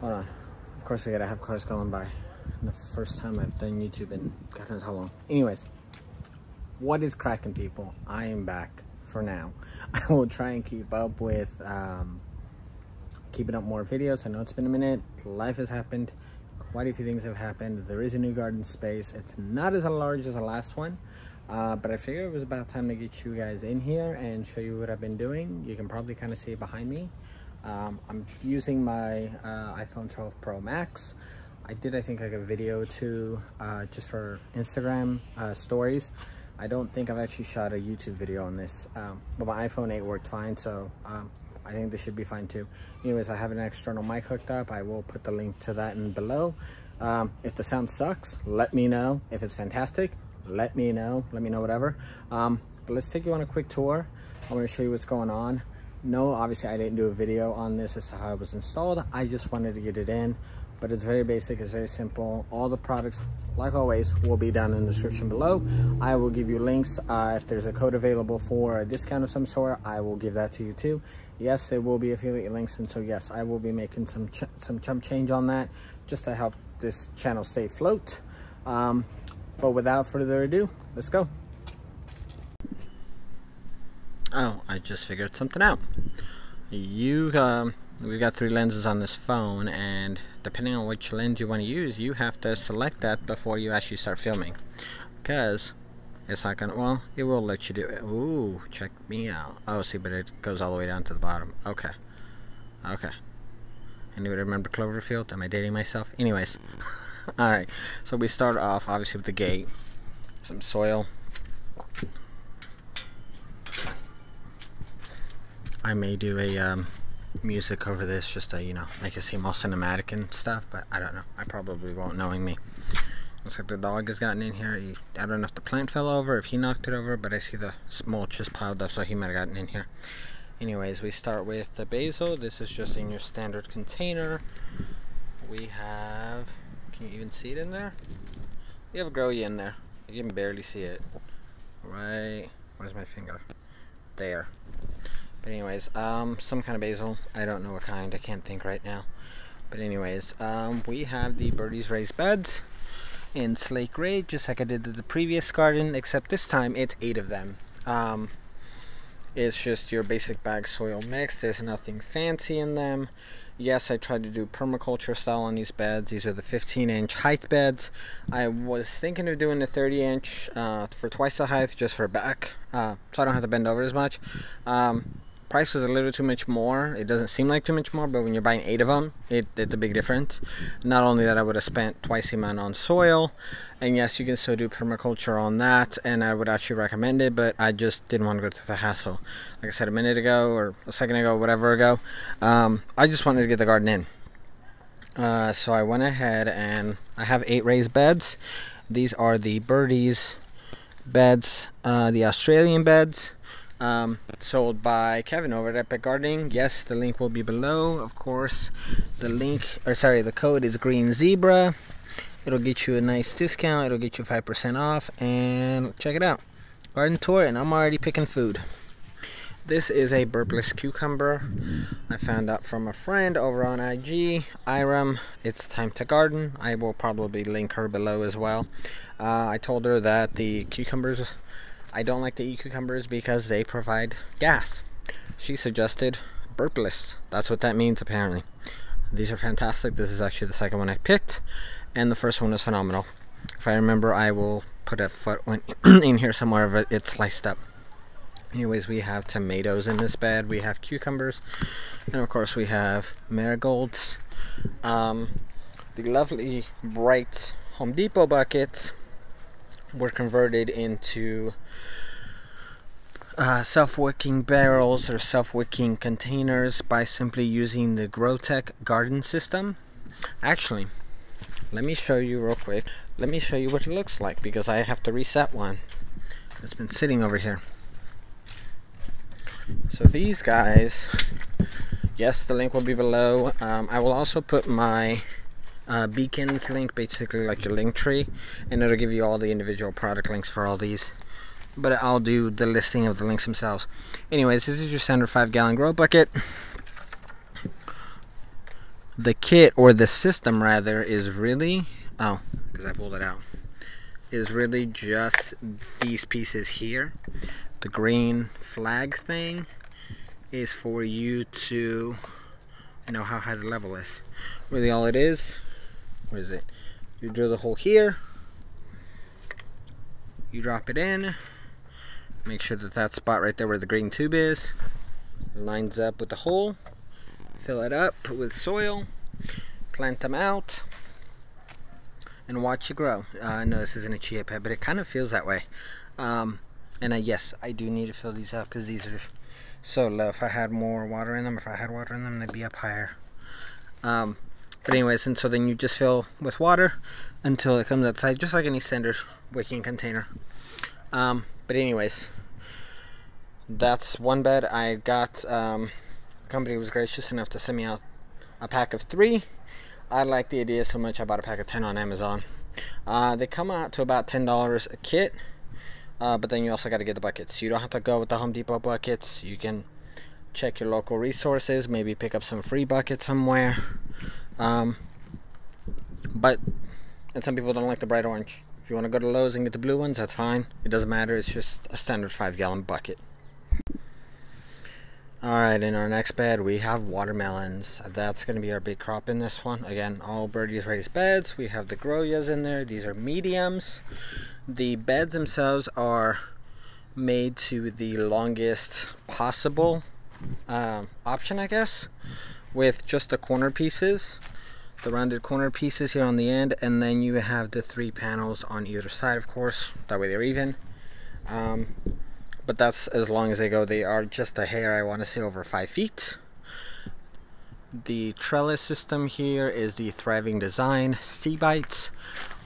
Hold on. Of course we gotta have cars going by. The first time I've done YouTube in God knows how long. Anyways, what is cracking people? I am back for now. I will try and keep up with um, keeping up more videos. I know it's been a minute. Life has happened. Quite a few things have happened. There is a new garden space. It's not as large as the last one. Uh, but I figured it was about time to get you guys in here and show you what I've been doing. You can probably kind of see behind me. Um, I'm using my uh, iPhone 12 Pro Max. I did, I think, like a video too, uh, just for Instagram uh, stories. I don't think I've actually shot a YouTube video on this, um, but my iPhone 8 worked fine, so um, I think this should be fine too. Anyways, I have an external mic hooked up. I will put the link to that in below. Um, if the sound sucks, let me know. If it's fantastic, let me know. Let me know whatever. Um, but let's take you on a quick tour. I want to show you what's going on. No, obviously I didn't do a video on this. as is how it was installed. I just wanted to get it in, but it's very basic. It's very simple. All the products, like always, will be down in the description below. I will give you links. Uh, if there's a code available for a discount of some sort, I will give that to you too. Yes, there will be affiliate links, and so yes, I will be making some ch some chump change on that just to help this channel stay afloat. Um, but without further ado, let's go. Oh, I just figured something out. You, um, we've got three lenses on this phone, and depending on which lens you want to use, you have to select that before you actually start filming. Because it's not gonna, well, it will let you do it. Ooh, check me out. Oh, see, but it goes all the way down to the bottom. Okay. Okay. Anybody remember Cloverfield? Am I dating myself? Anyways. Alright, so we start off, obviously, with the gate. Some soil. I may do a um, music over this just to, you know, make it seem all cinematic and stuff, but I don't know. I probably won't, knowing me. Looks like the dog has gotten in here. He, I don't know if the plant fell over, if he knocked it over, but I see the mulch just piled up, so he might have gotten in here. Anyways, we start with the basil. This is just in your standard container. We have, can you even see it in there? We have a growie in there. You can barely see it. Right, where's my finger? There. But anyways, um, some kind of basil. I don't know what kind. I can't think right now. But anyways, um, we have the Birdies Raised Beds in slate gray, just like I did the previous garden, except this time it's eight of them. Um, it's just your basic bag soil mix. There's nothing fancy in them. Yes, I tried to do permaculture style on these beds. These are the 15 inch height beds. I was thinking of doing the 30 inch uh, for twice the height just for back, uh, so I don't have to bend over as much. Um, price was a little too much more. It doesn't seem like too much more, but when you're buying eight of them, it, it's a big difference. Not only that, I would have spent twice the amount on soil, and yes, you can still do permaculture on that, and I would actually recommend it, but I just didn't want to go through the hassle. Like I said a minute ago, or a second ago, whatever ago, um, I just wanted to get the garden in. Uh, so I went ahead and I have eight raised beds. These are the birdies beds, uh, the Australian beds um, sold by Kevin over at Epic Gardening. Yes, the link will be below. Of course, the link, or sorry, the code is Green Zebra. It'll get you a nice discount. It'll get you 5% off. And check it out. Garden tour, and I'm already picking food. This is a burpless cucumber. I found out from a friend over on IG, Iram. It's time to garden. I will probably link her below as well. Uh, I told her that the cucumbers I don't like to eat cucumbers because they provide gas. She suggested burpless. That's what that means apparently. These are fantastic. This is actually the second one I picked and the first one was phenomenal. If I remember I will put a foot in here somewhere of it, it's sliced up. Anyways, we have tomatoes in this bed. We have cucumbers. And of course we have marigolds. Um, the lovely bright Home Depot buckets were converted into uh, self-wicking barrels or self-wicking containers by simply using the GrowTech garden system. Actually, let me show you real quick. Let me show you what it looks like because I have to reset one. It's been sitting over here. So these guys, yes, the link will be below. Um, I will also put my uh, beacons link, basically like your link tree, and it'll give you all the individual product links for all these. But I'll do the listing of the links themselves. Anyways, this is your standard 5 gallon grow bucket. the kit or the system rather is really oh because I pulled it out is really just these pieces here. The green flag thing is for you to know how high the level is. Really all it is what is it? You drill the hole here. You drop it in make sure that that spot right there where the green tube is lines up with the hole fill it up with soil, plant them out, and watch it grow. Uh, I know this isn't a chia pet, but it kind of feels that way. Um, and I, yes, I do need to fill these up because these are so low. If I had more water in them, if I had water in them, they'd be up higher. Um, but anyways, and so then you just fill with water until it comes outside, just like any standard wicking container. Um, but anyways, that's one bed. I got um, company was gracious enough to send me out a pack of three. I like the idea so much I bought a pack of 10 on Amazon. Uh, they come out to about $10 a kit, uh, but then you also got to get the buckets. You don't have to go with the Home Depot buckets. You can check your local resources, maybe pick up some free buckets somewhere. Um, but, and some people don't like the bright orange. If you want to go to Lowe's and get the blue ones, that's fine. It doesn't matter. It's just a standard five gallon bucket. Alright, in our next bed we have watermelons. That's going to be our big crop in this one. Again, all birdies raised beds. We have the Goyas in there. These are mediums. The beds themselves are made to the longest possible um, option, I guess, with just the corner pieces, the rounded corner pieces here on the end, and then you have the three panels on either side, of course. That way they're even. Um, but that's as long as they go. They are just a hair, I want to say, over five feet. The trellis system here is the Thriving Design C-Bites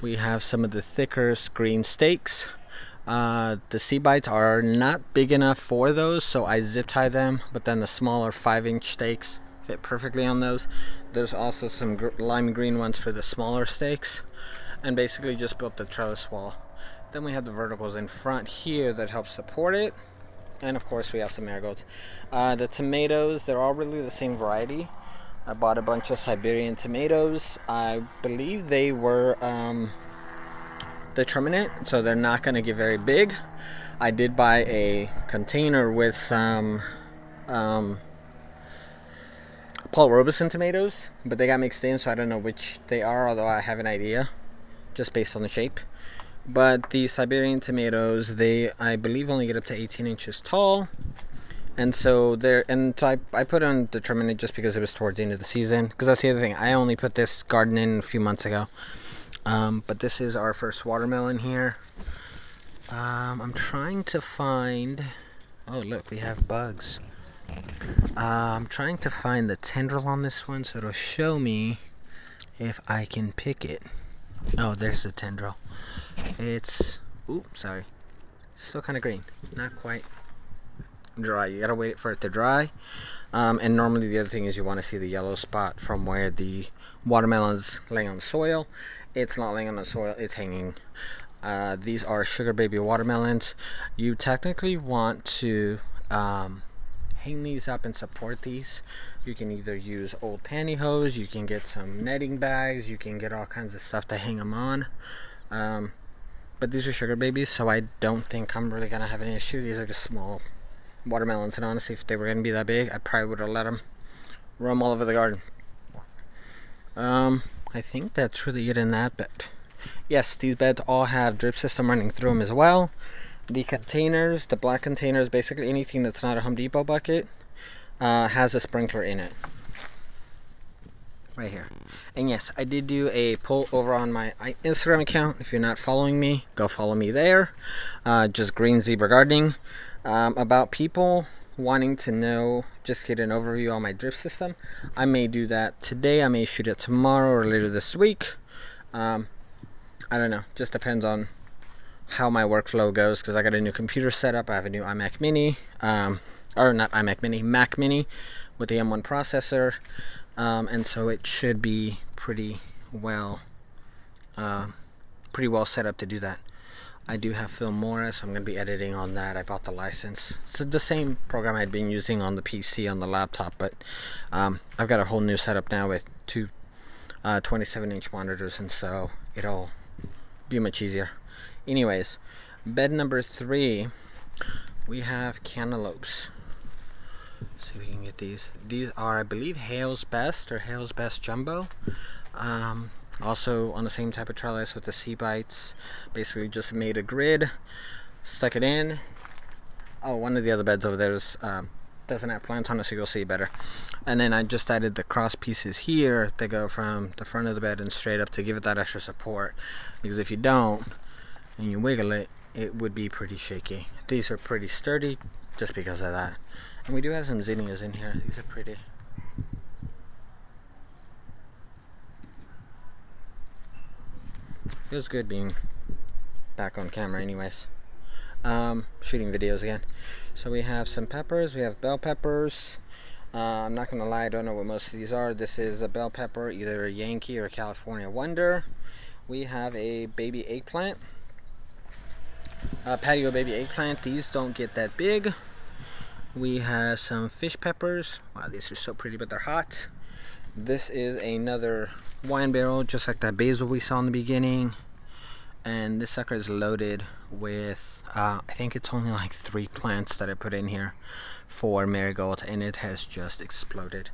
We have some of the thicker screen stakes. Uh, the C-Bites are not big enough for those, so I zip tie them, but then the smaller 5-inch stakes fit perfectly on those. There's also some gr lime green ones for the smaller stakes, and basically just built the trellis wall. Then we have the verticals in front here that help support it. And of course we have some marigolds. Uh, the tomatoes, they're all really the same variety. I bought a bunch of Siberian tomatoes. I believe they were um, determinate, so they're not going to get very big. I did buy a container with some um, Paul Robeson tomatoes, but they got mixed in, so I don't know which they are, although I have an idea, just based on the shape. But the Siberian tomatoes they I believe only get up to 18 inches tall. And so there and so I, I put on determinate just because it was towards the end of the season. Because that's the other thing I only put this garden in a few months ago. Um, but this is our first watermelon here. Um, I'm trying to find oh look we have bugs uh, I'm trying to find the tendril on this one so it'll show me if I can pick it oh there's the tendril it's, oop, sorry, still kind of green, not quite dry. You gotta wait for it to dry. Um, and normally the other thing is you want to see the yellow spot from where the watermelon's laying on the soil. It's not laying on the soil, it's hanging. Uh, these are sugar baby watermelons. You technically want to um, hang these up and support these. You can either use old pantyhose, you can get some netting bags, you can get all kinds of stuff to hang them on. Um, but these are sugar babies, so I don't think I'm really to have any issue. These are just small watermelons, and honestly, if they were to be that big, I probably would have let them roam all over the garden. Um, I think that's really it in that bed. Yes, these beds all have drip system running through them as well. The containers, the black containers, basically anything that's not a Home Depot bucket, uh, has a sprinkler in it. Right here. And yes i did do a poll over on my instagram account. If you're not following me go follow me there. Uh, just green zebra gardening. Um, about people wanting to know just get an overview on my drip system. I may do that today. I may shoot it tomorrow or later this week. Um, i don't know. Just depends on how my workflow goes because i got a new computer setup i have a new imac mini um, or not imac mini mac mini with the m1 processor um, and so it should be pretty well uh, pretty well set up to do that I do have Filmora, so I'm going to be editing on that. I bought the license. It's the same program I'd been using on the PC on the laptop, but um, I've got a whole new setup now with two uh, 27 inch monitors and so it'll be much easier anyways bed number three we have cantaloupes. Let's see if we can get these. These are I believe Hale's Best or Hale's Best Jumbo. Um, also on the same type of trellis with the C-Bites. Basically just made a grid stuck it in. Oh one of the other beds over there is um, doesn't have plants on it so you'll see better. And then I just added the cross pieces here to go from the front of the bed and straight up to give it that extra support. Because if you don't and you wiggle it it would be pretty shaky. These are pretty sturdy just because of that. And we do have some zinnias in here. These are pretty. Feels good being back on camera anyways. Um, shooting videos again. So we have some peppers. We have bell peppers. Uh, I'm not gonna lie I don't know what most of these are. This is a bell pepper either a Yankee or a California Wonder. We have a baby eggplant a patio baby eggplant these don't get that big. We have some fish peppers. Wow these are so pretty but they're hot. This is another wine barrel just like that basil we saw in the beginning. And this sucker is loaded with uh, I think it's only like three plants that I put in here for marigold and it has just exploded.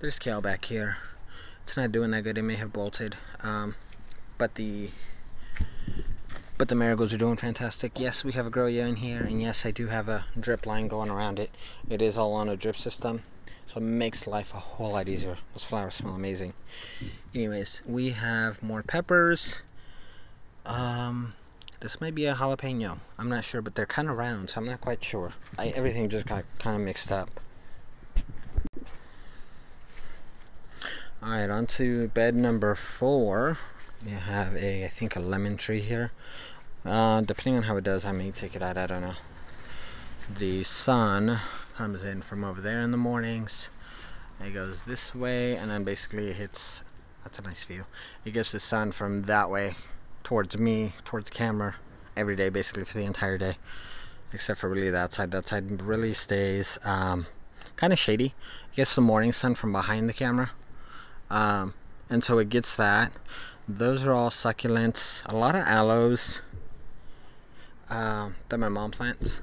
There's kale back here. It's not doing that good. It may have bolted um, but the but the marigolds are doing fantastic yes we have a grow in here and yes I do have a drip line going around it it is all on a drip system so it makes life a whole lot easier those flowers smell amazing anyways we have more peppers um, this might be a jalapeno. I'm not sure, but they're kind of round, so I'm not quite sure. I, everything just got kind of mixed up. Alright, on to bed number four. We have a, I think, a lemon tree here. Uh, depending on how it does, I may take it out, I don't know. The sun comes in from over there in the mornings. It goes this way, and then basically it hits, that's a nice view. It gets the sun from that way towards me, towards the camera, every day basically for the entire day. Except for really that side. That side really stays um, kind of shady. It gets the morning sun from behind the camera. Um, and so it gets that. Those are all succulents. A lot of aloes uh, that my mom plants.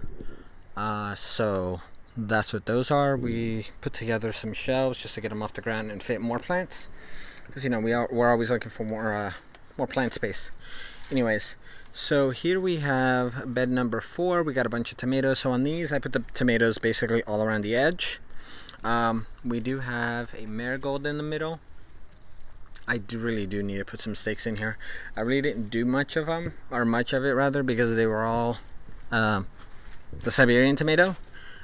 Uh, so that's what those are. We put together some shelves just to get them off the ground and fit more plants. Because you know we are we're always looking for more uh, more plant space anyways so here we have bed number four we got a bunch of tomatoes so on these I put the tomatoes basically all around the edge um, we do have a marigold in the middle I do really do need to put some stakes in here I really didn't do much of them or much of it rather because they were all um, the Siberian tomato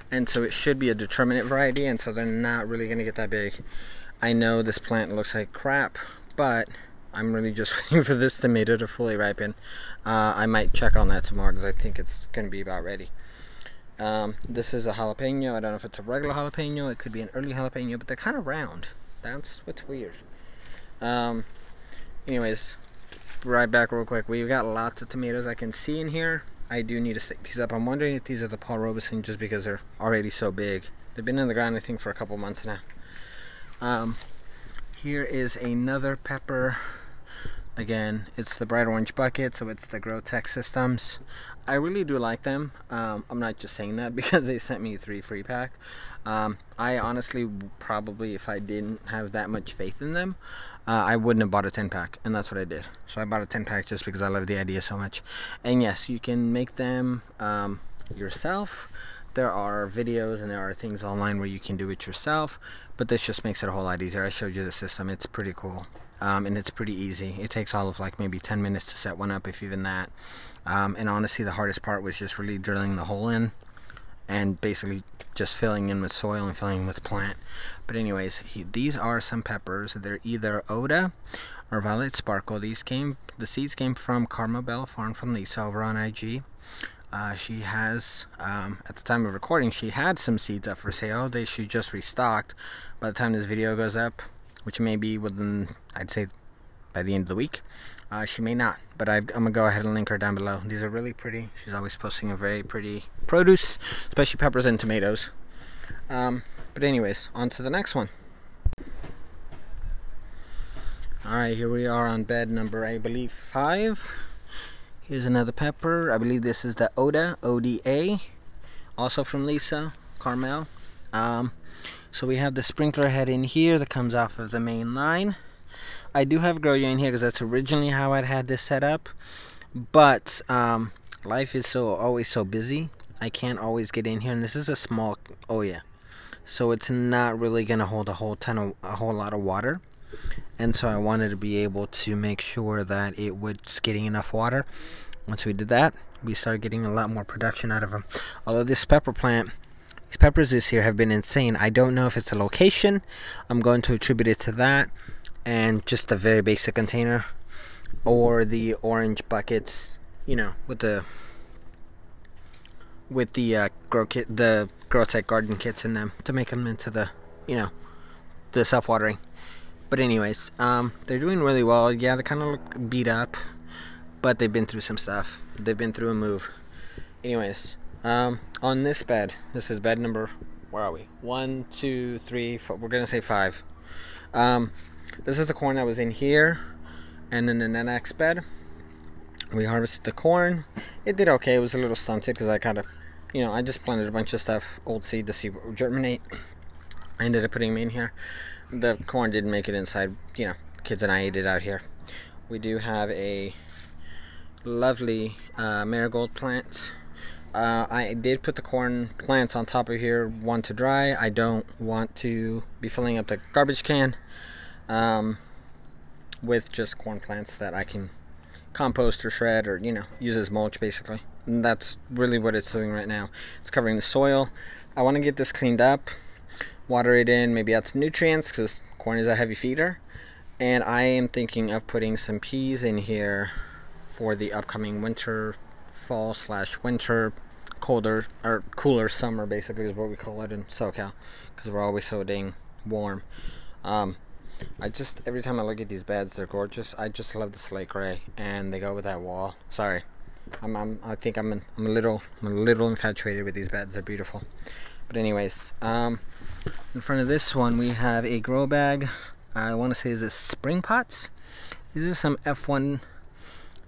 and so it should be a determinate variety and so they're not really gonna get that big I know this plant looks like crap but I'm really just waiting for this tomato to fully ripen. Uh, I might check on that tomorrow because I think it's going to be about ready. Um, this is a jalapeno. I don't know if it's a regular jalapeno. It could be an early jalapeno, but they're kind of round. That's what's weird. Um, anyways, right back real quick. We've got lots of tomatoes I can see in here. I do need to stick these up. I'm wondering if these are the Paul Robeson just because they're already so big. They've been in the ground, I think, for a couple months now. Um, here is another pepper again it's the bright orange bucket so it's the Growtech systems I really do like them um, I'm not just saying that because they sent me three free pack um, I honestly probably if I didn't have that much faith in them uh, I wouldn't have bought a 10 pack and that's what I did. So I bought a 10 pack just because I love the idea so much. And yes you can make them um, yourself. There are videos and there are things online where you can do it yourself but this just makes it a whole lot easier. I showed you the system. It's pretty cool um, and it's pretty easy. It takes all of like maybe 10 minutes to set one up, if even that. Um, and honestly, the hardest part was just really drilling the hole in and basically just filling in with soil and filling in with plant. But anyways, he, these are some peppers. They're either Oda or Violet Sparkle. These came, the seeds came from Karma Bell Farm from Lisa over on IG. Uh, she has, um, at the time of recording, she had some seeds up for sale. They she just restocked. By the time this video goes up, which may be within, I'd say, by the end of the week. Uh, she may not, but I, am going to go ahead and link her down below. These are really pretty. She's always posting a very pretty produce, especially peppers and tomatoes. Um, but anyways, on to the next one. Alright, here we are on bed number, I believe, five. Here's another pepper. I believe this is the Oda, O-D-A. Also from Lisa Carmel. Um, so we have the sprinkler head in here that comes off of the main line. I do have grow in here because that's originally how I'd had this set up. But um, life is so always so busy. I can't always get in here. And this is a small, oh yeah. So it's not really going to hold a whole ton of, a whole lot of water. And so I wanted to be able to make sure that it was getting enough water. Once we did that, we started getting a lot more production out of them. Although this pepper plant these peppers this year have been insane. I don't know if it's a location. I'm going to attribute it to that and just a very basic container or the orange buckets, you know, with the with the uh, grow kit, the grow tech garden kits in them to make them into the, you know, the self-watering. But anyways, um, they're doing really well. Yeah, they kind of look beat up, but they've been through some stuff. They've been through a move. Anyways, um, on this bed, this is bed number, where are we? One, two, three, four, we're gonna say five. Um, this is the corn that was in here, and then in the next bed, we harvested the corn. It did okay, it was a little stunted because I kind of, you know, I just planted a bunch of stuff, old seed to see what would germinate. I ended up putting them in here. The corn didn't make it inside, you know, kids and I ate it out here. We do have a lovely uh, marigold plant uh, I did put the corn plants on top of here, one to dry. I don't want to be filling up the garbage can um, with just corn plants that I can compost or shred or, you know, use as mulch basically. And that's really what it's doing right now. It's covering the soil. I want to get this cleaned up, water it in, maybe add some nutrients because corn is a heavy feeder. And I am thinking of putting some peas in here for the upcoming winter fall slash winter colder or cooler summer basically is what we call it in SoCal because we're always so dang warm. Um, I just every time I look at these beds, they're gorgeous. I just love the slate gray, and they go with that wall. Sorry, I'm, I'm I think I'm an, I'm a little I'm a little infatuated with these beds. They're beautiful. But anyways, um, in front of this one we have a grow bag. I want to say is this spring pots. These are some F1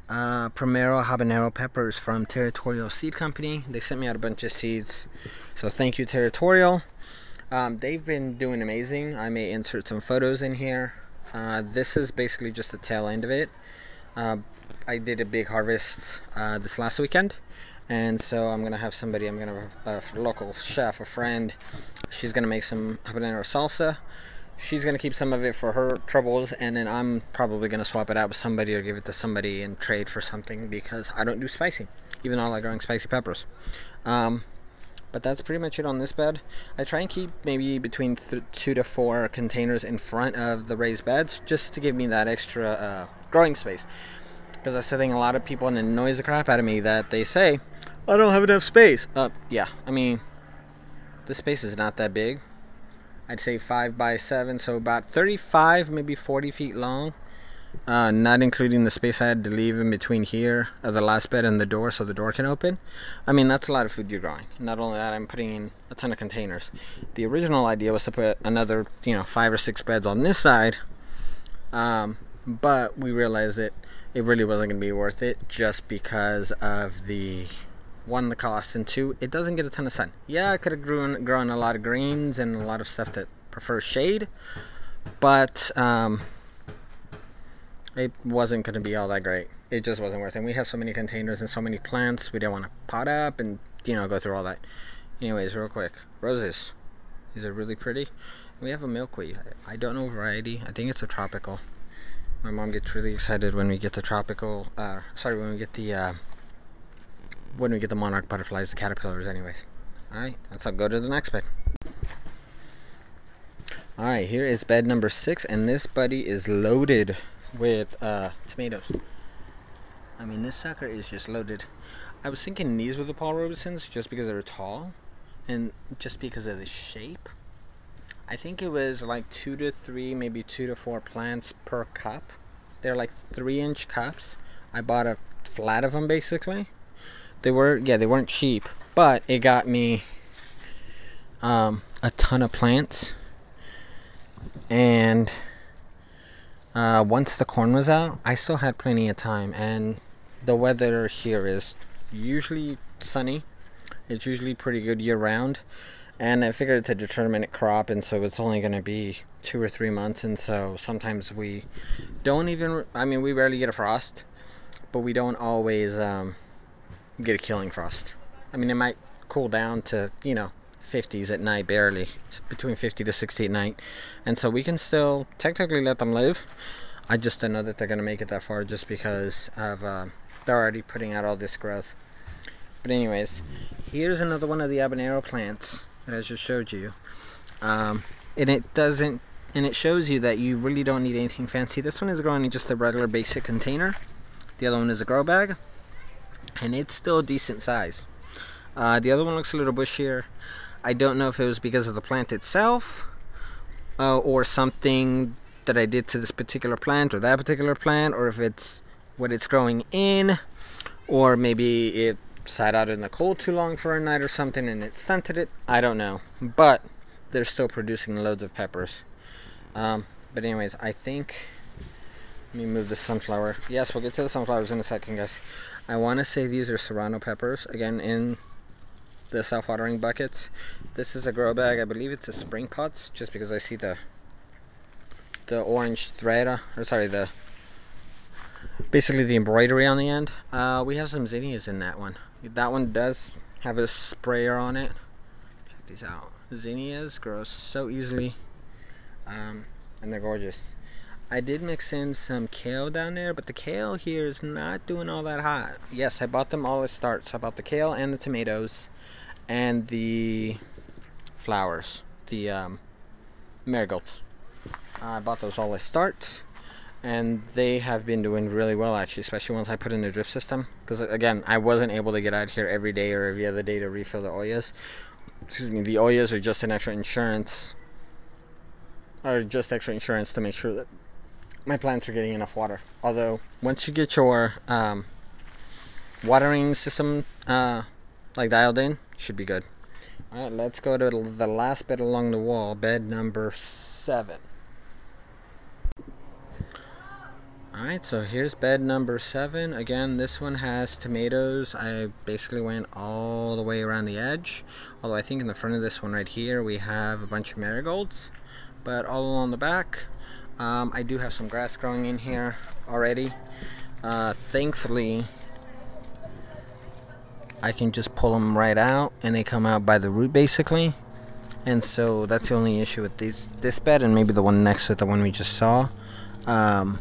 uh, Primero habanero peppers from Territorial Seed Company. They sent me out a bunch of seeds. So thank you Territorial. Um, they've been doing amazing. I may insert some photos in here. Uh, this is basically just the tail end of it. Uh, I did a big harvest uh, this last weekend and so I'm gonna have somebody I'm gonna have a local chef a friend she's gonna make some habanero salsa she's gonna keep some of it for her troubles and then I'm probably gonna swap it out with somebody or give it to somebody and trade for something because I don't do spicy even though I like growing spicy peppers um, but that's pretty much it on this bed. I try and keep maybe between two to four containers in front of the raised beds just to give me that extra uh, growing space. Because that's something a lot of people and it annoys the crap out of me that they say I don't have enough space. Uh, yeah I mean the space is not that big. I'd say 5 by 7 so about 35 maybe 40 feet long uh, not including the space I had to leave in between here uh, the last bed and the door so the door can open. I mean that's a lot of food you're growing. Not only that I'm putting in a ton of containers. The original idea was to put another you know five or six beds on this side um, but we realized that it really wasn't going to be worth it just because of the one the cost and two it doesn't get a ton of sun. Yeah I could have grown grown a lot of greens and a lot of stuff that prefers shade but um, it wasn't going to be all that great. It just wasn't worth it. And we have so many containers and so many plants we didn't want to pot up and you know go through all that. Anyways real quick roses. These are really pretty. We have a milkweed. I don't know variety. I think it's a tropical. My mom gets really excited when we get the tropical uh, sorry when we get the uh, when we get the monarch butterflies, the caterpillars anyways. Alright, let's go to the next bed. Alright, here is bed number six, and this buddy is loaded with uh, tomatoes. I mean, this sucker is just loaded. I was thinking these were the Paul Robesons just because they're tall and just because of the shape. I think it was like two to three, maybe two to four plants per cup. They're like three inch cups. I bought a flat of them basically they were yeah they weren't cheap but it got me um, a ton of plants and uh, once the corn was out I still had plenty of time and the weather here is usually sunny. It's usually pretty good year round and I figured it's a determinate crop and so it's only going to be two or three months and so sometimes we don't even I mean we rarely get a frost but we don't always um, get a killing frost. I mean it might cool down to you know 50s at night barely between 50 to 60 at night. And so we can still technically let them live. I just don't know that they're gonna make it that far just because of uh, they're already putting out all this growth. But anyways here's another one of the habanero plants that I just showed you. Um, and it doesn't and it shows you that you really don't need anything fancy. This one is growing in just a regular basic container. The other one is a grow bag. And it's still a decent size. Uh, the other one looks a little bushier I don't know if it was because of the plant itself uh, or something that I did to this particular plant or that particular plant or if it's what it's growing in or maybe it sat out in the cold too long for a night or something and it stunted it. I don't know. But they're still producing loads of peppers. Um, but anyways I think let me move the sunflower. Yes we'll get to the sunflowers in a second guys. I want to say these are serrano peppers again in the self-watering buckets. This is a grow bag. I believe it's a spring pots just because I see the the orange thread uh, or sorry the basically the embroidery on the end. Uh, we have some zinnias in that one. That one does have a sprayer on it. Check these out. Zinnias grow so easily um, and they're gorgeous. I did mix in some kale down there but the kale here is not doing all that hot. Yes I bought them all as starts. I bought the kale and the tomatoes and the flowers the um, marigolds. I bought those all as starts and they have been doing really well actually especially once I put in the drip system because again I wasn't able to get out here every day or every other day to refill the ollas excuse me the ollas are just an extra insurance or just extra insurance to make sure that my plants are getting enough water. Although once you get your um, watering system uh, like dialed in should be good alright let's go to the last bit along the wall bed number seven Alright, so here's bed number seven. Again, this one has tomatoes. I basically went all the way around the edge. Although I think in the front of this one right here, we have a bunch of marigolds. But all along the back, um, I do have some grass growing in here already. Uh, thankfully, I can just pull them right out and they come out by the root basically. And so that's the only issue with these, this bed and maybe the one next to the one we just saw. Um,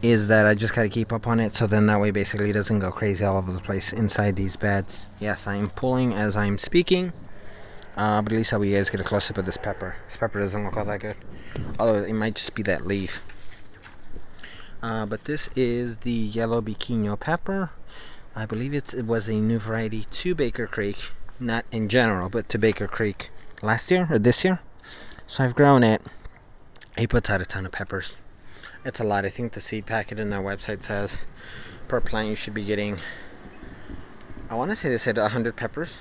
is that I just gotta keep up on it so then that way basically it doesn't go crazy all over the place inside these beds. Yes, I'm pulling as I'm speaking. Uh, but at least how you guys get a close-up of this pepper. This pepper doesn't look all that good. Although it might just be that leaf. Uh, but this is the yellow biquinho pepper. I believe it was a new variety to Baker Creek. Not in general, but to Baker Creek last year or this year. So I've grown it. He puts out a ton of peppers. It's a lot. I think the seed packet in their website says per plant you should be getting I want to say they said 100 peppers.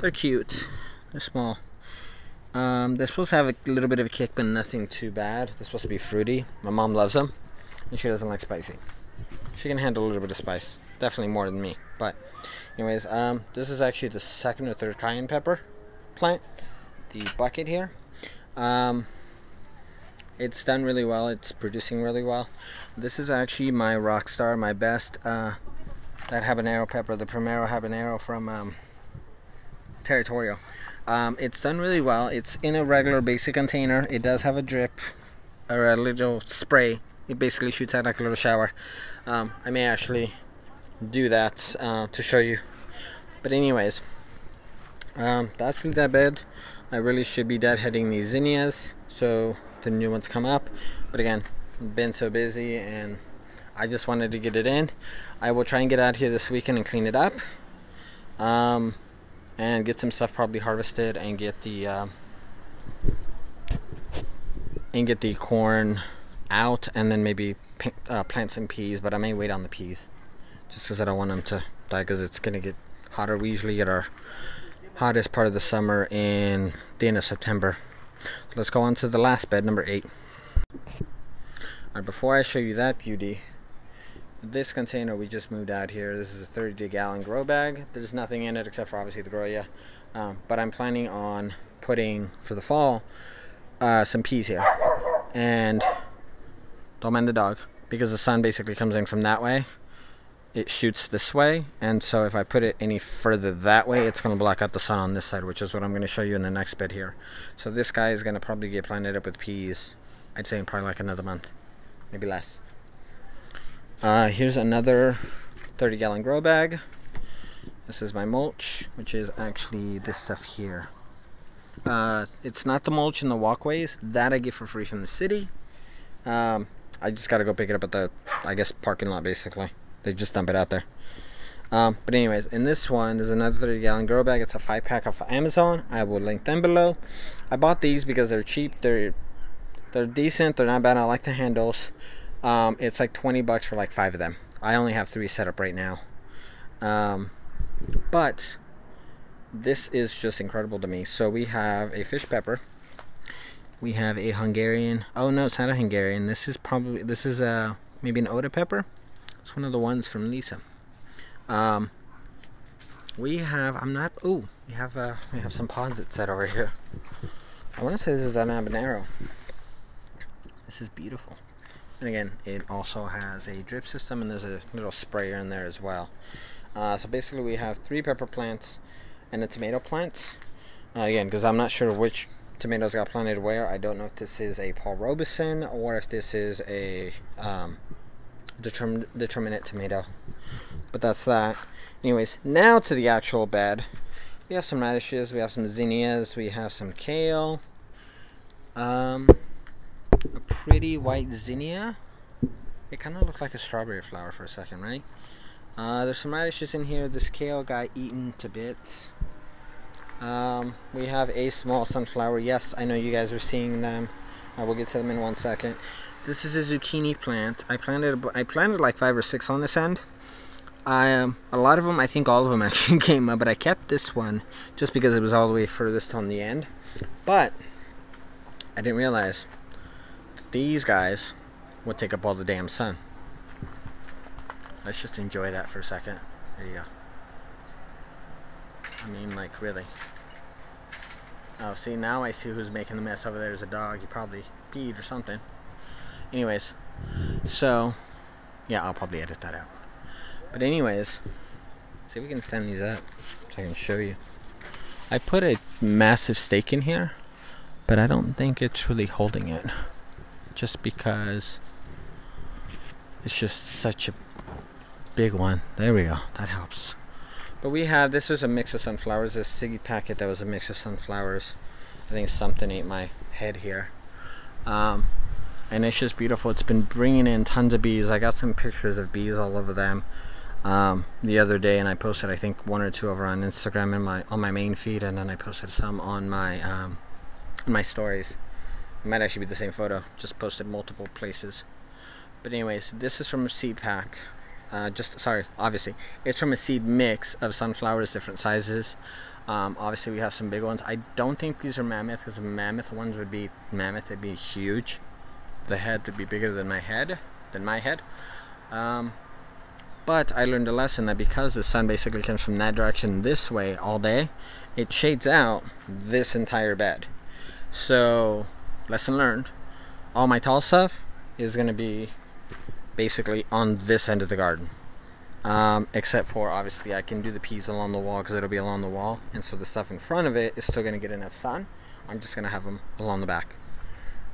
They're cute. They're small. Um, they're supposed to have a little bit of a kick but nothing too bad. They're supposed to be fruity. My mom loves them and she doesn't like spicy she can handle a little bit of spice. Definitely more than me. But anyways um, this is actually the second or third cayenne pepper plant. The bucket here. Um, it's done really well. It's producing really well. This is actually my rock star, my best uh, that habanero pepper the primero habanero from um, territorial um, it's done really well. It's in a regular basic container. It does have a drip or a little spray it basically shoots out like a little shower. Um, I may actually do that uh, to show you. But anyways um, that's really that bad. I really should be deadheading these zinnias so the new ones come up. But again been so busy and I just wanted to get it in. I will try and get out here this weekend and clean it up um, and get some stuff probably harvested and get the uh, and get the corn out and then maybe uh, plant some peas but I may wait on the peas just because I don't want them to die because it's gonna get hotter we usually get our hottest part of the summer in the end of September let's go on to the last bed, number eight. Right, before I show you that beauty, this container we just moved out here, this is a 30 gallon grow bag. There's nothing in it except for obviously the grow Um, but I'm planning on putting, for the fall, uh, some peas here. And don't mind the dog, because the sun basically comes in from that way. It shoots this way, and so if I put it any further that way, it's going to block out the sun on this side, which is what I'm going to show you in the next bit here. So this guy is going to probably get planted up with peas, I'd say in probably like another month, maybe less. Uh, here's another 30 gallon grow bag. This is my mulch, which is actually this stuff here. Uh, it's not the mulch in the walkways. That I get for free from the city. Um, I just gotta go pick it up at the, I guess, parking lot basically. They just dump it out there. Um, but anyways, in this one, there's another 30 gallon grow bag. It's a five pack off of Amazon. I will link them below. I bought these because they're cheap. They're they're decent. They're not bad. I like the handles. Um, it's like 20 bucks for like five of them. I only have three set up right now. Um, but this is just incredible to me. So we have a fish pepper. We have a Hungarian. Oh no, it's not a Hungarian. This is probably this is a maybe an Oda pepper. It's one of the ones from Lisa. Um, we have. I'm not. Oh, we have. Uh, we have some pods that set over here. I want to say this is an habanero. This is beautiful. And again, it also has a drip system and there's a little sprayer in there as well. Uh, so basically we have three pepper plants and a tomato plant. Uh, again, because I'm not sure which tomatoes got planted where. I don't know if this is a Paul Robeson or if this is a um, determin determinate tomato. But that's that. Anyways, now to the actual bed. We have some radishes, we have some zinnias, we have some kale. Um, a pretty white zinnia. It kind of looked like a strawberry flower for a second, right? Uh, there's some radishes in here. This kale got eaten to bits. Um, we have a small sunflower. Yes, I know you guys are seeing them. I will get to them in one second. This is a zucchini plant. I planted I planted like five or six on this end. I, um, a lot of them, I think all of them actually came up, but I kept this one just because it was all the way furthest on the end. But I didn't realize these guys would take up all the damn sun. Let's just enjoy that for a second. There you go. I mean, like, really. Oh, see, now I see who's making the mess over there. There's a dog. He probably peed or something. Anyways, so, yeah, I'll probably edit that out. But anyways, see if we can stand these up so I can show you. I put a massive stake in here, but I don't think it's really holding it just because it's just such a big one. There we go. That helps. But we have, this was a mix of sunflowers. This Siggy packet that was a mix of sunflowers. I think something ate my head here. Um, and it's just beautiful. It's been bringing in tons of bees. I got some pictures of bees all over them um, the other day, and I posted I think one or two over on Instagram in my on my main feed, and then I posted some on my um, my stories. It might actually be the same photo, just posted multiple places. But anyways, this is from a seed pack. Uh, just, sorry, obviously. It's from a seed mix of sunflowers, different sizes. Um, obviously we have some big ones. I don't think these are mammoth because mammoth ones would be mammoth, they'd be huge. The head would be bigger than my head, than my head. Um, but I learned a lesson that because the sun basically comes from that direction this way all day, it shades out this entire bed. So lesson learned. All my tall stuff is going to be basically on this end of the garden. Um, except for obviously I can do the peas along the wall because it'll be along the wall. And so the stuff in front of it is still going to get enough sun. I'm just going to have them along the back.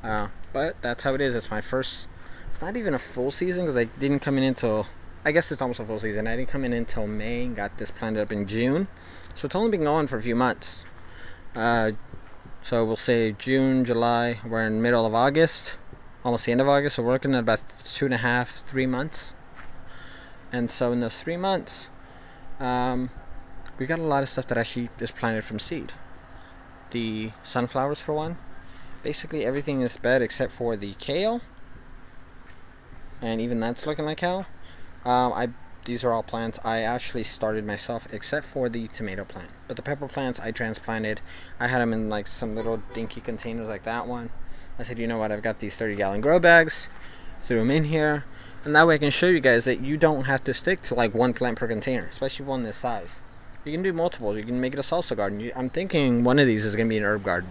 Uh, but that's how it is. It's my first it's not even a full season because I didn't come in until I guess it's almost a full season. I didn't come in until May got this planted up in June. So it's only been going for a few months. Uh, so we'll say June, July, we're in middle of August, almost the end of August, so we're looking at about two and a half, three months. And so in those three months, um, we got a lot of stuff that actually is planted from seed. The sunflowers for one. Basically everything is bed except for the kale. And even that's looking like hell. Um, I these are all plants I actually started myself except for the tomato plant. But the pepper plants I transplanted. I had them in like some little dinky containers like that one. I said, you know what, I've got these 30 gallon grow bags. Threw them in here. And that way I can show you guys that you don't have to stick to like one plant per container, especially one this size. You can do multiple. You can make it a salsa garden. You, I'm thinking one of these is going to be an herb garden.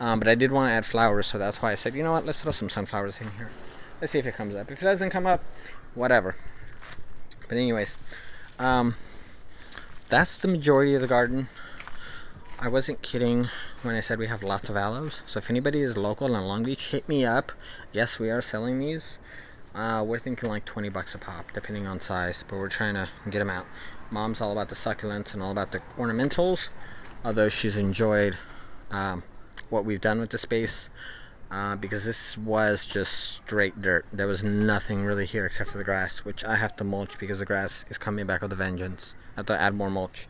Um, but I did want to add flowers, so that's why I said, you know what, let's throw some sunflowers in here. Let's see if it comes up. If it doesn't come up, whatever. But anyways, um, that's the majority of the garden. I wasn't kidding when I said we have lots of aloes. So if anybody is local in Long Beach, hit me up. Yes, we are selling these. Uh, we're thinking like 20 bucks a pop, depending on size, but we're trying to get them out. Mom's all about the succulents and all about the ornamentals, although she's enjoyed um, what we've done with the space uh, because this was just straight dirt. There was nothing really here except for the grass, which I have to mulch because the grass is coming back with a vengeance. I have to add more mulch.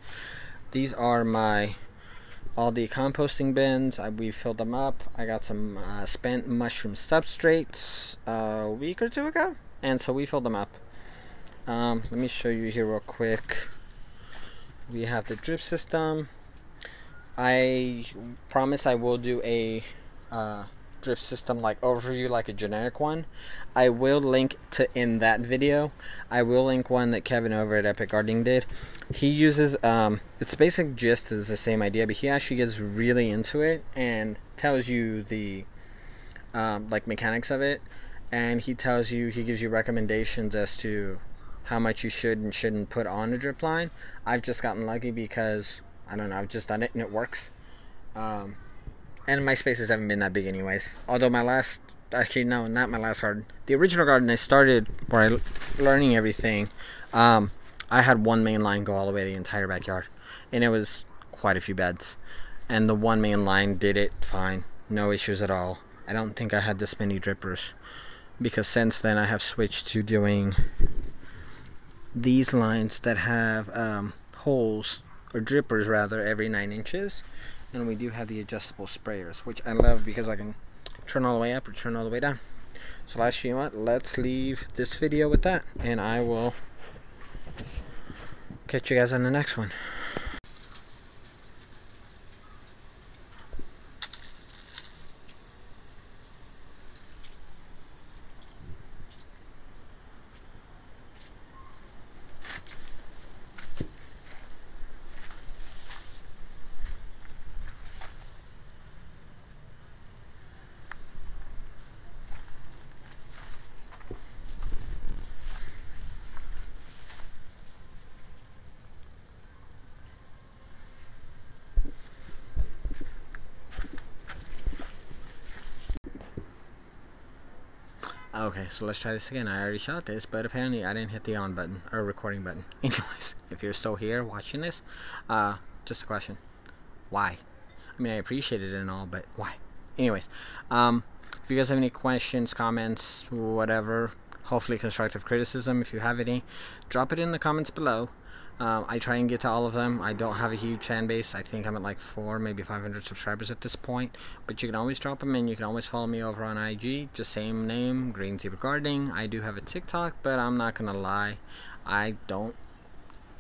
These are my all the composting bins. I, we filled them up. I got some uh, spent mushroom substrates a week or two ago, and so we filled them up. Um, let me show you here real quick. We have the drip system. I promise I will do a uh, drip system like overview like a generic one. I will link to in that video. I will link one that Kevin over at Epic Gardening did. He uses um, its basic gist is the same idea, but he actually gets really into it and tells you the um, like mechanics of it, and he tells you he gives you recommendations as to how much you should and shouldn't put on a drip line. I've just gotten lucky because I don't know. I've just done it and it works. Um, and my spaces haven't been that big anyways. Although my last, actually no, not my last garden. The original garden I started where I learning everything. Um, I had one main line go all the way the entire backyard, and it was quite a few beds. And the one main line did it fine, no issues at all. I don't think I had this many drippers because since then I have switched to doing these lines that have um, holes or drippers rather every nine inches and we do have the adjustable sprayers which I love because I can turn all the way up or turn all the way down. So last you what? Let's leave this video with that and I will catch you guys on the next one Okay, so let's try this again. I already shot this, but apparently I didn't hit the on button, or recording button. Anyways, if you're still here watching this, uh, just a question. Why? I mean, I appreciate it and all, but why? Anyways, um, if you guys have any questions, comments, whatever, hopefully constructive criticism, if you have any, drop it in the comments below. Um, I try and get to all of them. I don't have a huge fan base. I think I'm at like four, maybe 500 subscribers at this point. But you can always drop them in. You can always follow me over on IG. Just same name, Green Zebra Gardening. I do have a TikTok, but I'm not gonna lie. I don't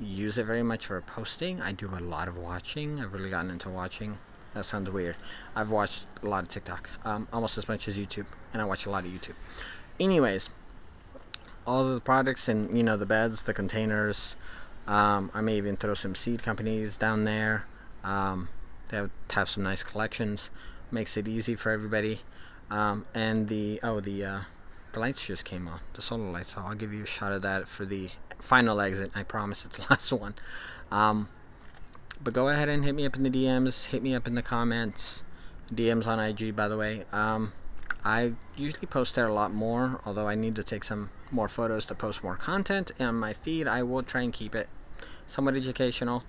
use it very much for posting. I do a lot of watching. I've really gotten into watching. That sounds weird. I've watched a lot of TikTok, um, almost as much as YouTube, and I watch a lot of YouTube. Anyways, all of the products and you know the beds, the containers, um, I may even throw some seed companies down there. Um, they have, have, some nice collections. Makes it easy for everybody. Um, and the oh the uh, the lights just came on, the solar lights. So I'll give you a shot of that for the final exit. I promise it's the last one. Um, but go ahead and hit me up in the DMs. Hit me up in the comments. DMs on IG, by the way. Um, I usually post there a lot more, although I need to take some more photos to post more content and my feed. I will try and keep it somewhat educational,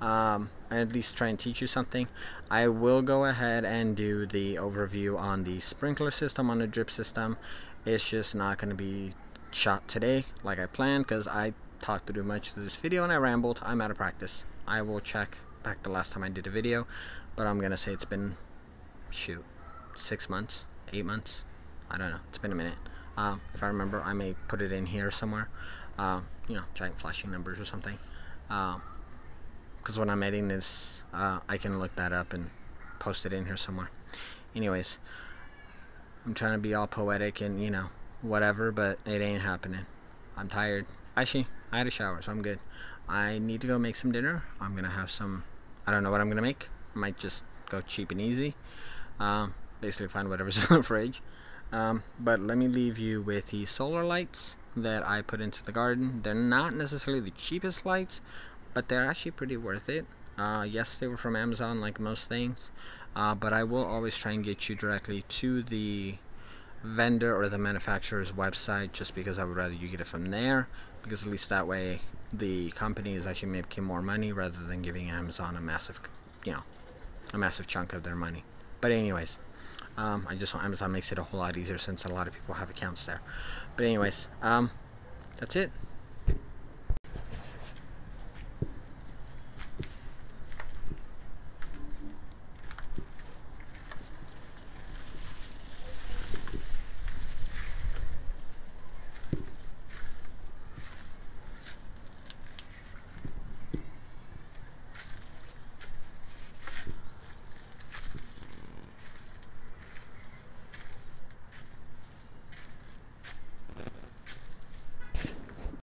um, at least try and teach you something. I will go ahead and do the overview on the sprinkler system, on the drip system. It's just not going to be shot today like I planned because I talked too much to this video and I rambled. I'm out of practice. I will check back the last time I did a video, but I'm going to say it's been, shoot, six months eight months. I don't know. It's been a minute. Um, if I remember, I may put it in here somewhere. um, you know, giant flashing numbers or something. Because um, when I'm editing this, uh, I can look that up and post it in here somewhere. Anyways, I'm trying to be all poetic and, you know, whatever, but it ain't happening. I'm tired. Actually, I had a shower, so I'm good. I need to go make some dinner. I'm gonna have some, I don't know what I'm gonna make. I might just go cheap and easy. Um, basically find whatever's in the fridge. Um, but let me leave you with the solar lights that I put into the garden. They're not necessarily the cheapest lights, but they're actually pretty worth it. Uh, yes, they were from Amazon like most things, uh, but I will always try and get you directly to the vendor or the manufacturer's website just because I would rather you get it from there because at least that way the company is actually making more money rather than giving Amazon a massive you know a massive chunk of their money but anyways um, I just on Amazon makes it a whole lot easier since a lot of people have accounts there. But anyways um, that's it